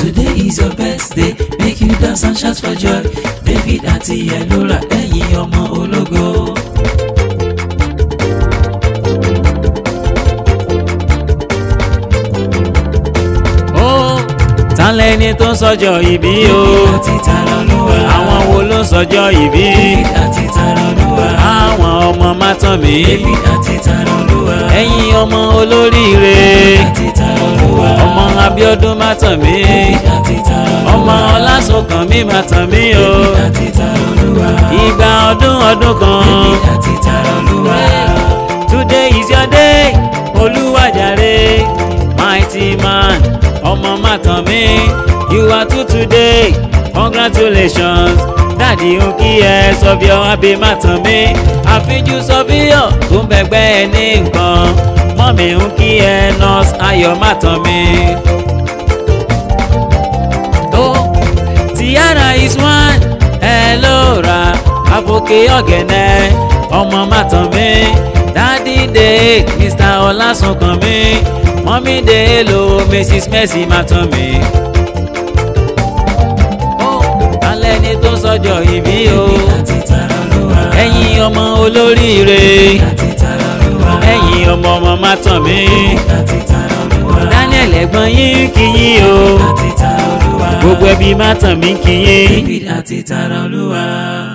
Today is your birthday, make you dance and shout for joy. David àti Elora, ẹ̀yin ọmọ ológo. tánlẹ̀ ni tó ń sọjọ́ ìbí o. àwọn wo ló ń sọjọ́ ìbí. àwọn ọmọ mátàn mi. ẹ̀yin ọmọ olóríire. Abíọ́dún má tàn mí ọmọ Ọlásùnkàn mi má tàn mí o ìgbà ọdún ọdún kan today is your day olúwàjàre mighty man ọmọ má tàn mí you are two today congratulations dáàdì ń kí ẹ sọfíọ àbí má tàn mí àfijù sọfíọ tó ń bẹgbẹ ẹ ní nǹkan mọ́mí ń kí ẹ nọ́ọ̀sì ayọ̀ má tàn mí. òkè ọ̀gẹ̀nẹ̀ ọmọ màtàn mi dádì dé mr ọlásùnkàn mi mọ́mí dé lo mrs mercy màtàn mi. alẹ́ ni tó sọjọ́ ìbí o ẹ̀yin ọmọ olóríire ẹ̀yin ọmọ ọmọ màtàn mi daniel ẹ̀gbọ́n yín kí yín o gbogbo ẹbí màtàn mi kí yín. bíbí àti tààrà olúwa.